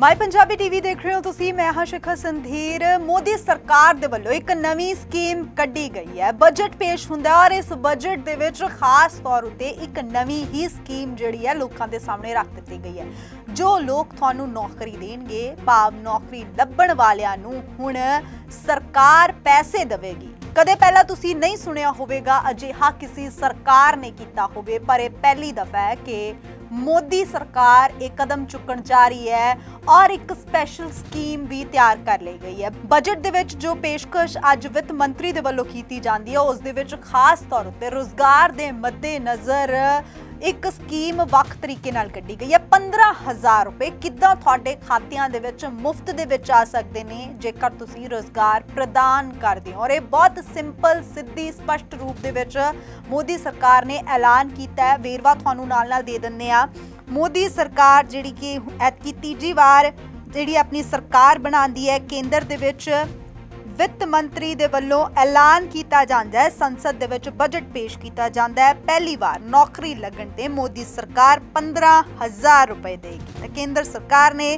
ਮਾਈ Punjabi TV ਦੇਖ ਰਹੇ ਹੋ ਤੁਸੀਂ, ਮੈਂ ਹਾਂ ਸ਼ਿਖਾ ਸੰਧੀਰ। ਮੋਦੀ ਸਰਕਾਰ ਦੇ ਵੱਲੋਂ ਇੱਕ ਨਵੀਂ ਸਕੀਮ ਕੱਢੀ ਗਈ ਹੈ। ਬਜਟ ਪੇਸ਼ ਹੁੰਦਾ ਔਰ ਇਸ ਬਜਟ ਦੇ ਵਿੱਚ ਖਾਸ ਤੌਰ ਉਤੇ ਇੱਕ ਨਵੀਂ ਹੀ ਸਕੀਮ ਜਿਹੜੀ ਹੈ ਲੋਕਾਂ ਦੇ ਸਾਹਮਣੇ ਰੱਖ ਦਿੱਤੀ ਗਈ ਹੈ। ਜੋ ਲੋਕ ਤੁਹਾਨੂੰ ਨੌਕਰੀ ਦੇਣਗੇ, ਭਾਵ ਨੌਕਰੀ ਲੱਭਣ ਵਾਲਿਆਂ ਨੂੰ ਹੁਣ ਸਰਕਾਰ ਪੈਸੇ ਦੇਵੇਗੀ। ਕਦੇ ਪਹਿਲਾਂ ਤੁਸੀਂ ਨਹੀਂ ਸੁਣਿਆ ਹੋਵੇਗਾ, ਅਜਿਹਾ ਕਿਸੇ ਸਰਕਾਰ ਨੇ ਕੀਤਾ ਹੋਵੇ, ਪਰ ਇਹ ਪਹਿਲੀ ਦਫਾ ਹੈ ਕਿ ਮੋਦੀ ਸਰਕਾਰ ਇਹ ਕਦਮ ਚੁੱਕਣ ਜਾ ਰਹੀ ਹੈ ਔਰ ਇੱਕ ਸਪੈਸ਼ਲ ਸਕੀਮ ਵੀ ਤਿਆਰ ਕਰ ਲਈ ਗਈ ਹੈ। ਬਜਟ ਦੇ ਵਿੱਚ ਜੋ ਪੇਸ਼ਕਸ਼ ਅੱਜ ਵਿੱਤ ਮੰਤਰੀ ਦੇ ਵੱਲੋਂ ਕੀਤੀ ਜਾਂਦੀ ਹੈ, ਉਸ ਦੇ ਵਿੱਚ ਖਾਸ ਤੌਰ ਉੱਤੇ ਰੋਜ਼ਗਾਰ ਦੇ ਮੱਦੇ ਨਜ਼ਰ ਇੱਕ ਸਕੀਮ ਵੱਖ ਤਰੀਕੇ ਨਾਲ ਕੱਢੀ ਗਈ ਹੈ। 15000 ਰੁਪਏ ਕਿੱਦਾਂ ਤੁਹਾਡੇ ਖਾਤਿਆਂ ਦੇ ਵਿੱਚ ਮੁਫਤ ਦੇ ਵਿੱਚ ਆ ਸਕਦੇ ਨੇ, ਜੇਕਰ ਤੁਸੀਂ ਰੋਜ਼ਗਾਰ ਪ੍ਰਦਾਨ ਕਰਦੇ ਹੋ। ਔਰ ਇਹ ਬਹੁਤ ਸਿੰਪਲ, ਸਿੱਧੀ, ਸਪਸ਼ਟ ਰੂਪ ਦੇ ਵਿੱਚ ਮੋਦੀ ਸਰਕਾਰ ਨੇ ਐਲਾਨ ਕੀਤਾ ਹੈ। ਵੇਰਵਾ ਤੁਹਾਨੂੰ ਨਾਲ ਨਾਲ ਦੇ ਦਿੰਨੇ ਆ ਮੋਦੀ ਸਰਕਾਰ ਜਿਹੜੀ ਕਿ ਐਤਕੀ ਤੀਜੀ ਵਾਰ ਜਿਹੜੀ ਆਪਣੀ ਸਰਕਾਰ ਬਣਾਉਂਦੀ ਹੈ, ਕੇਂਦਰ ਦੇ ਵਿੱਚ ਵਿੱਤ ਮੰਤਰੀ ਦੇ ਵੱਲੋਂ ਐਲਾਨ ਕੀਤਾ ਜਾਂਦਾ ਹੈ। ਸੰਸਦ ਦੇ ਵਿੱਚ ਬਜਟ ਪੇਸ਼ ਕੀਤਾ ਜਾਂਦਾ ਹੈ। ਪਹਿਲੀ ਵਾਰ ਨੌਕਰੀ ਲੱਗਣ ਤੇ ਮੋਦੀ ਸਰਕਾਰ 15000 ਰੁਪਏ ਦੇਗੀ। ਤਾਂ ਕੇਂਦਰ ਸਰਕਾਰ ਨੇ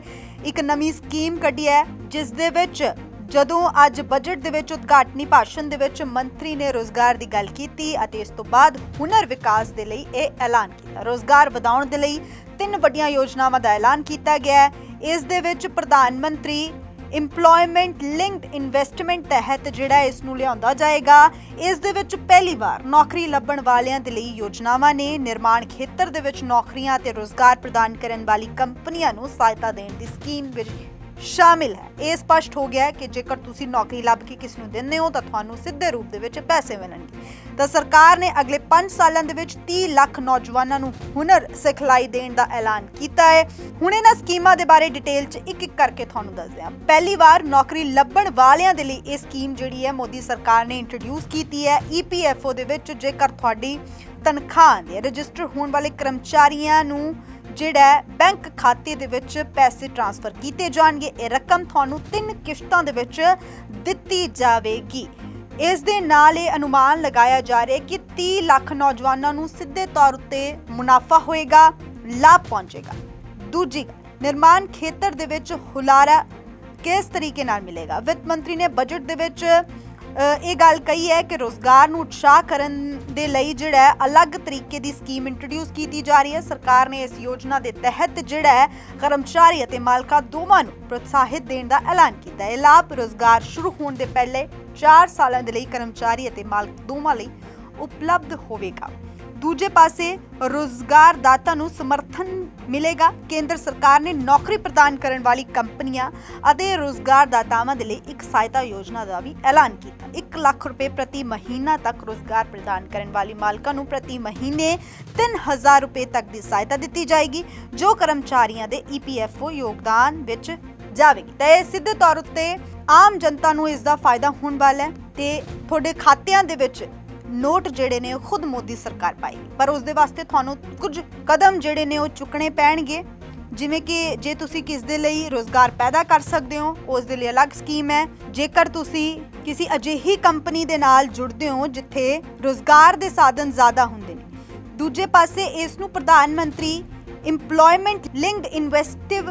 ਇੱਕ ਨਵੀਂ ਸਕੀਮ ਕੱਢੀ ਹੈ, ਜਿਸ ਦੇ ਵਿੱਚ ਜਦੋਂ ਅੱਜ ਬਜਟ ਦੇ ਵਿੱਚ ਉਦਘਾਟਨੀ ਭਾਸ਼ਣ ਦੇ ਵਿੱਚ ਮੰਤਰੀ ਨੇ ਰੋਜ਼ਗਾਰ ਦੀ ਗੱਲ ਕੀਤੀ ਅਤੇ ਇਸ ਤੋਂ ਬਾਅਦ ਹੁਨਰ ਵਿਕਾਸ ਦੇ ਲਈ ਇਹ ਐਲਾਨ ਕੀਤਾ। ਰੋਜ਼ਗਾਰ ਵਧਾਉਣ ਦੇ ਲਈ ਤਿੰਨ ਵੱਡੀਆਂ ਯੋਜਨਾਵਾਂ ਦਾ ਐਲਾਨ ਕੀਤਾ ਗਿਆ ਹੈ। ਇਸ ਦੇ ਵਿੱਚ ਪ੍ਰਧਾਨ ਮੰਤਰੀ ਇੰਪਲੋਇਮੈਂਟ ਲਿੰਕਡ ਇਨਵੈਸਟਮੈਂਟ ਤਹਿਤ ਜਿਹੜਾ ਇਸ ਨੂੰ ਲਿਆਉਂਦਾ ਜਾਏਗਾ। ਇਸ ਦੇ ਵਿੱਚ ਪਹਿਲੀ ਵਾਰ ਨੌਕਰੀ ਲੱਭਣ ਵਾਲਿਆਂ ਦੇ ਲਈ ਯੋਜਨਾਵਾਂ ਨੇ ਨਿਰਮਾਣ ਖੇਤਰ ਦੇ ਵਿੱਚ ਨੌਕਰੀਆਂ ਤੇ ਰੋਜ਼ਗਾਰ ਪ੍ਰਦਾਨ ਕਰਨ ਵਾਲੀ ਕੰਪਨੀਆਂ ਨੂੰ ਸਹਾਇਤਾ ਦੇਣ ਦੀ ਸਕੀਮ ਵੀ ਸ਼ਾਮਿਲ ਹੈ। ਇਹ ਸਪਸ਼ਟ ਹੋ ਗਿਆ ਹੈ ਕਿ ਜੇਕਰ ਤੁਸੀਂ ਨੌਕਰੀ ਲੱਭ ਕੇ ਕਿਸ ਨੂੰ ਦਿੰਦੇ ਹੋ, ਤਾਂ ਤੁਹਾਨੂੰ ਸਿੱਧੇ ਰੂਪ ਦੇ ਵਿੱਚ ਪੈਸੇ ਮਿਲਣਗੇ। ਤਾਂ ਸਰਕਾਰ ਨੇ ਅਗਲੇ 5 ਸਾਲਾਂ ਦੇ ਵਿੱਚ 30 ਲੱਖ ਨੌਜਵਾਨਾਂ ਨੂੰ ਹੁਨਰ ਸਿਖਲਾਈ ਦੇਣ ਦਾ ਐਲਾਨ ਕੀਤਾ ਹੈ। ਹੁਣ ਇਹਨਾਂ ਸਕੀਮਾਂ ਦੇ ਬਾਰੇ ਡਿਟੇਲ 'ਚ ਇੱਕ ਇੱਕ ਕਰਕੇ ਤੁਹਾਨੂੰ ਦੱਸਦੇ ਹਾਂ। ਪਹਿਲੀ ਵਾਰ ਨੌਕਰੀ ਲੱਭਣ ਵਾਲਿਆਂ ਦੇ ਲਈ ਇਹ ਸਕੀਮ ਜਿਹੜੀ ਹੈ, ਮੋਦੀ ਸਰਕਾਰ ਨੇ ਇੰਟਰੋਡਿਊਸ ਕੀਤੀ ਹੈ ਈਪੀਐਫਓ ਦੇ ਵਿੱਚ। ਜੇਕਰ ਤੁਹਾਡੀ ਤਨਖਾਹ ਦੇ ਰਜਿਸਟਰ ਹੋਣ ਵਾਲੇ ਕਰਮਚਾਰੀਆਂ ਨੂੰ ਜਿਹੜਾ ਬੈਂਕ ਖਾਤੇ ਦੇ ਵਿੱਚ ਪੈਸੇ ਟ੍ਰਾਂਸਫਰ ਕੀਤੇ ਜਾਣਗੇ। ਇਹ ਰਕਮ ਤੁਹਾਨੂੰ ਤਿੰਨ ਕਿਸ਼ਤਾਂ ਦੇ ਵਿੱਚ ਦਿੱਤੀ ਜਾਵੇਗੀ। ਇਸ ਦੇ ਨਾਲ ਇਹ ਅਨੁਮਾਨ ਲਗਾਇਆ ਜਾ ਰਿਹਾ ਕਿ 30 ਲੱਖ ਨੌਜਵਾਨਾਂ ਨੂੰ ਸਿੱਧੇ ਤੌਰ ਉੱਤੇ ਮੁਨਾਫਾ ਹੋਏਗਾ, ਲਾਭ ਪਹੁੰਚੇਗਾ। ਦੂਜੀ, ਨਿਰਮਾਣ ਖੇਤਰ ਦੇ ਵਿੱਚ ਹੁਲਾਰਾ ਕਿਸ ਤਰੀਕੇ ਨਾਲ ਮਿਲੇਗਾ? ਵਿੱਤ ਮੰਤਰੀ ਨੇ ਬਜਟ ਦੇ ਵਿੱਚ ਇਹ ਗੱਲ ਕਹੀ ਹੈ ਕਿ ਰੋਜ਼ਗਾਰ ਨੂੰ ਉਤਸ਼ਾਹ ਕਰਨ ਦੇ ਲਈ ਜਿਹੜਾ ਹੈ, ਅਲੱਗ ਤਰੀਕੇ ਦੀ ਸਕੀਮ ਇੰਟਰੋਡਿਊਸ ਕੀਤੀ ਜਾ ਰਹੀ ਹੈ। ਸਰਕਾਰ ਨੇ ਇਸ ਯੋਜਨਾ ਦੇ ਤਹਿਤ ਜਿਹੜਾ ਹੈ, ਕਰਮਚਾਰੀ ਅਤੇ ਮਾਲਕਾਂ ਦੋਵਾਂ ਨੂੰ ਪ੍ਰੋਤਸਾਹਿਤ ਦੇਣ ਦਾ ਐਲਾਨ ਕੀਤਾ ਹੈ। ਲਾਭ ਰੋਜ਼ਗਾਰ ਸ਼ੁਰੂ ਹੋਣ ਦੇ ਪਹਿਲੇ 4 ਸਾਲਾਂ ਦੇ ਲਈ ਕਰਮਚਾਰੀ ਅਤੇ ਮਾਲਕ ਦੋਵਾਂ ਲਈ ਉਪਲਬਧ ਹੋਵੇਗਾ। ਦੂਜੇ ਪਾਸੇ ਰੋਜ਼ਗਾਰਦਾਤਾ ਨੂੰ ਸਮਰਥਨ ਮਿਲੇਗਾ। ਕੇਂਦਰ ਸਰਕਾਰ ਨੇ ਨੌਕਰੀ ਪ੍ਰਦਾਨ ਕਰਨ ਵਾਲੀ ਕੰਪਨੀਆਂ ਅਤੇ ਰੋਜ਼ਗਾਰਦਾਤਾਵਾਂ ਦੇ ਲਈ ਇੱਕ ਸਹਾਇਤਾ ਯੋਜਨਾ ਦਾ ਵੀ ਐਲਾਨ ਕੀਤਾ। 1 ਲੱਖ ਰੁਪਏ ਪ੍ਰਤੀ ਮਹੀਨਾ ਤੱਕ ਰੋਜ਼ਗਾਰ ਪ੍ਰਦਾਨ ਕਰਨ ਵਾਲੀ ਮਾਲਕਾਂ ਨੂੰ ਪ੍ਰਤੀ ਮਹੀਨੇ 3000 ਰੁਪਏ ਤੱਕ ਦੀ ਸਹਾਇਤਾ ਦਿੱਤੀ ਜਾਏਗੀ, ਜੋ ਕਰਮਚਾਰੀਆਂ ਦੇ ਈਪੀਐਫਓ ਯੋਗਦਾਨ ਵਿੱਚ ਜਾਵੇਗੀ। ਤਾਂ ਇਹ ਸਿੱਧੇ ਤੌਰ ਉੱਤੇ ਆਮ ਜਨਤਾ ਨੂੰ ਇਸ ਦਾ ਫਾਇਦਾ ਹੋਣ ਵਾਲਾ ਹੈ ਤੇ ਤੁਹਾਡੇ ਖਾਤਿਆਂ ਦੇ ਵਿੱਚ ਨੋਟ ਜਿਹੜੇ ਨੇ ਉਹ ਖੁਦ ਮੋਦੀ ਸਰਕਾਰ ਪਾਏਗੀ। ਪਰ ਉਸ ਦੇ ਵਾਸਤੇ ਤੁਹਾਨੂੰ ਕੁਝ ਕਦਮ ਜਿਹੜੇ ਨੇ ਉਹ ਚੁੱਕਣੇ ਪੈਣਗੇ। ਜਿਵੇਂ ਕਿ ਜੇ ਤੁਸੀਂ ਕਿਸ ਦੇ ਲਈ ਰੋਜ਼ਗਾਰ ਪੈਦਾ ਕਰ ਸਕਦੇ ਹੋ, ਉਸ ਦੇ ਲਈ ਅਲੱਗ ਸਕੀਮ ਹੈ। ਜੇਕਰ ਤੁਸੀਂ ਕਿਸੇ ਅਜਿਹੀ ਕੰਪਨੀ ਦੇ ਨਾਲ ਜੁੜਦੇ ਹੋ ਜਿੱਥੇ ਰੋਜ਼ਗਾਰ ਦੇ ਸਾਧਨ ਜ਼ਿਆਦਾ ਹੁੰਦੇ ਨੇ। ਦੂਜੇ ਪਾਸੇ ਇਸ ਨੂੰ ਪ੍ਰਧਾਨ ਮੰਤਰੀ ਇੰਪਲੋਇਮੈਂਟ ਲਿੰਕਡ ਇਨਵੈਸਟਿਵ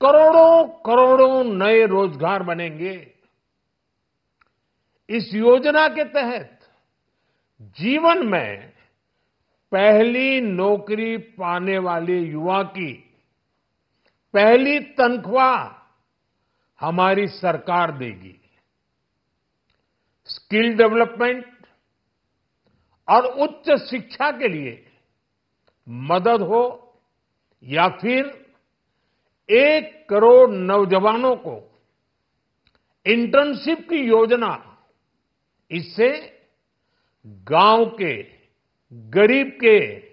करोड़ों करोड़ों नए रोज़गार बनेंगे। इस योजना के तहत जीवन में पहली नौकरी पाने वाले युवा की पहली तनख्वाह हमारी सरकार देगी। स्किल डेवलपमेंट और उच्च शिक्षा के लिए मदद हो या फिर एक करोड़ नौजवानों को इंटर्नशिप की योजना, इससे गाँव के, गरीब के,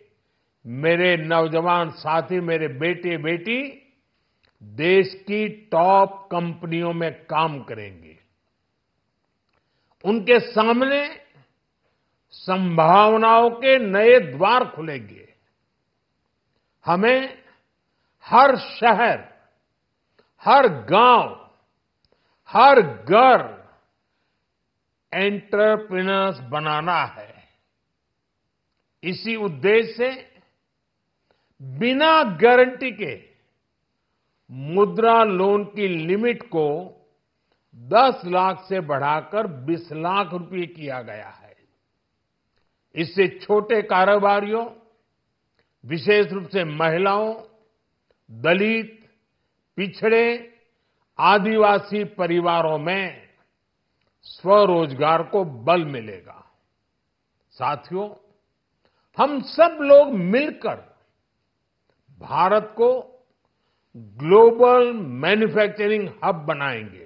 मेरे नौजवान साथी, मेरे बेटे, बेटी, देश की टॉप कंपनियों में काम करेंगे। उनके सामने संभावनाओं के नए द्वार खुलेंगे। हमें हर शहर, हर गाँव, हर घर एंटरप्रेन्योर्स बनाना है। इसी उद्देश्य से बिना गारंटी के मुद्रा लोन की लिमिट को 10 लाख से बढ़ाकर 20 लाख रुपए किया गया है। इससे छोटे कारोबारियों, विशेष रूप से महिलाओं दलित, पिछड़े, आदिवासी परिवारों में स्वरोजगार को बल मिलेगा। साथियों, हम सब लोग मिलकर भारत को ग्लोबल मैन्युफैक्चरिंग हब बनाएँगे।